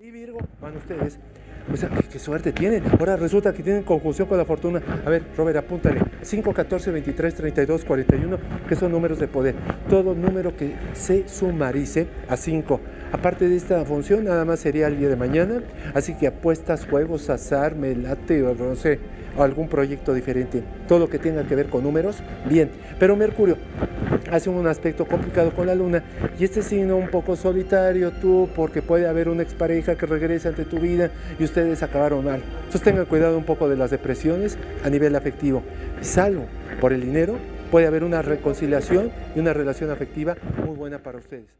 Y Virgo, van ustedes. O sea, qué, suerte tienen. Ahora resulta que tienen conjunción con la fortuna. A ver, Robert, apúntale. 5, 14, 23, 32, 41, que son números de poder. Todo número que se sumarice a 5. Aparte de esta función, nada más sería el día de mañana. Así que apuestas, juegos, azar, melate o no sé, algún proyecto diferente. Todo lo que tenga que ver con números, bien. Pero Mercurio hace un aspecto complicado con la luna y este signo un poco solitario tú porque puede haber una expareja que regrese ante tu vida y ustedes acabaron mal. Entonces tengan cuidado un poco de las depresiones a nivel afectivo. Salvo por el dinero, puede haber una reconciliación y una relación afectiva muy buena para ustedes.